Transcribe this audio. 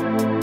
Música